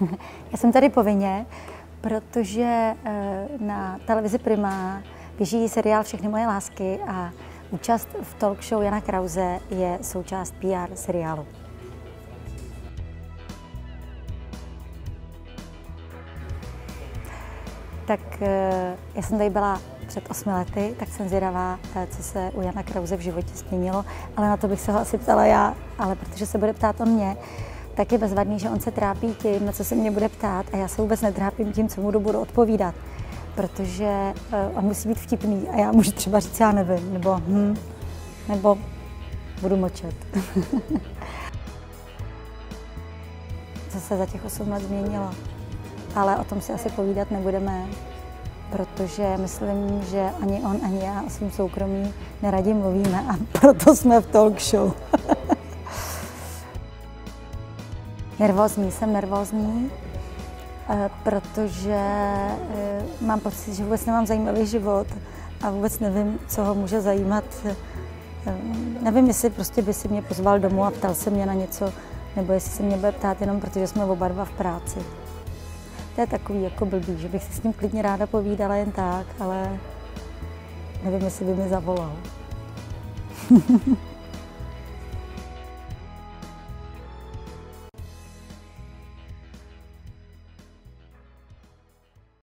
Já jsem tady povinně, protože eh, na televizi Prima běží seriál Všechny moje lásky a účast v talk show Jana Krause je součást PR seriálu. Tak eh, já jsem tady byla před osmi lety, tak jsem zvědavá, eh, co se u Jana Krause v životě změnilo, ale na to bych se ho asi ptala já, ale protože se bude ptát on mě, tak je bezvadný, že on se trápí tím, na co se mě bude ptát a já se vůbec netrápím tím, co mu budu odpovídat, protože uh, on musí být vtipný a já můžu třeba říct, já nevím, nebo hm, nebo budu mlčet. co se za těch 8 let změnilo? Ale o tom si asi povídat nebudeme, protože myslím, že ani on, ani já o svém soukromí neradě mluvíme a proto jsme v talk show. Nervózní, jsem nervózní, eh, protože eh, mám pocit, že vůbec nemám zajímavý život a vůbec nevím, co ho může zajímat. Eh, nevím, jestli prostě by si mě pozval domů a ptal se mě na něco, nebo jestli se mě bude ptát jenom protože jsme oba dva v práci. To je takový jako blbý, že bych si s ním klidně ráda povídala jen tak, ale nevím, jestli by mi zavolal.